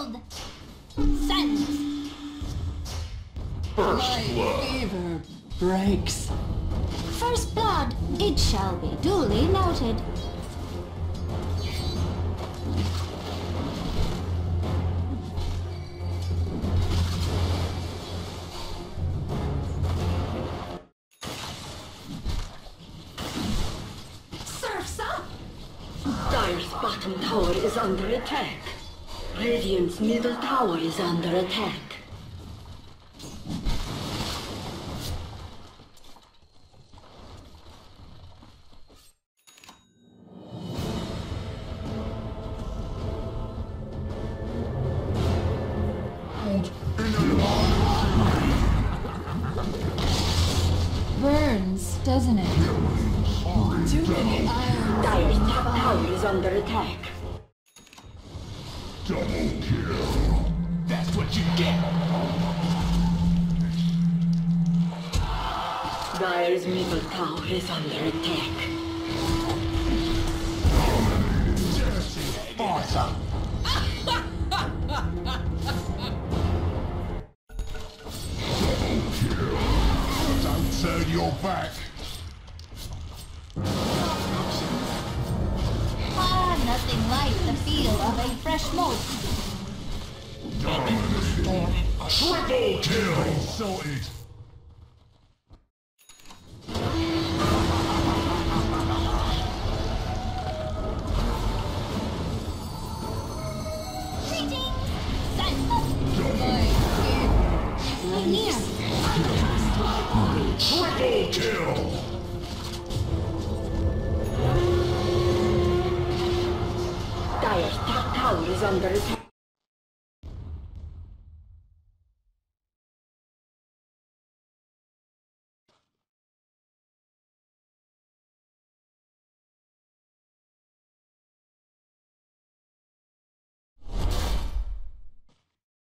killed! Sent! First My blood. fever breaks. First blood, it shall be duly noted. Dire's bottom tower is under attack. Radiant's middle tower is under attack. Burns, doesn't it? Too many irons. Dire's top tower is under attack. Double kill. That's what you get. Dire's middle tower is under attack. Awesome. Double kill. Don't turn your back. Like the feel of a fresh mold. Triple kill. Triple kill. Dire's top tower is under attack.